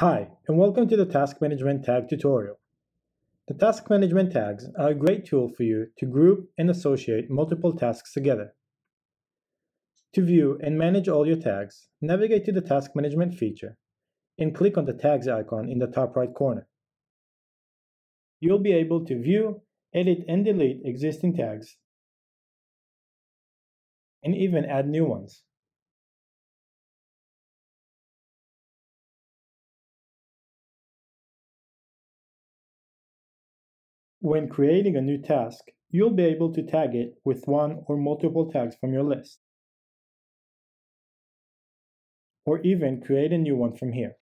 Hi, and welcome to the Task Management Tag tutorial. The Task Management Tags are a great tool for you to group and associate multiple tasks together. To view and manage all your tags, navigate to the Task Management feature and click on the Tags icon in the top right corner. You'll be able to view, edit, and delete existing tags, and even add new ones. When creating a new task, you'll be able to tag it with one or multiple tags from your list. Or even create a new one from here.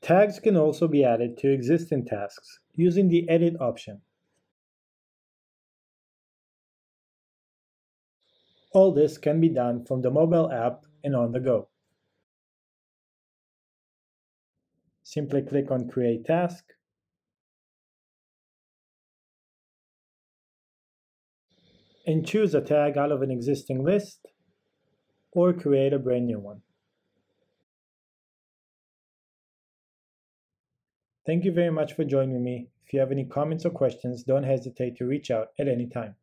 Tags can also be added to existing tasks using the Edit option. All this can be done from the mobile app and on the go. Simply click on Create Task. And choose a tag out of an existing list or create a brand new one. Thank you very much for joining me. If you have any comments or questions, don't hesitate to reach out at any time.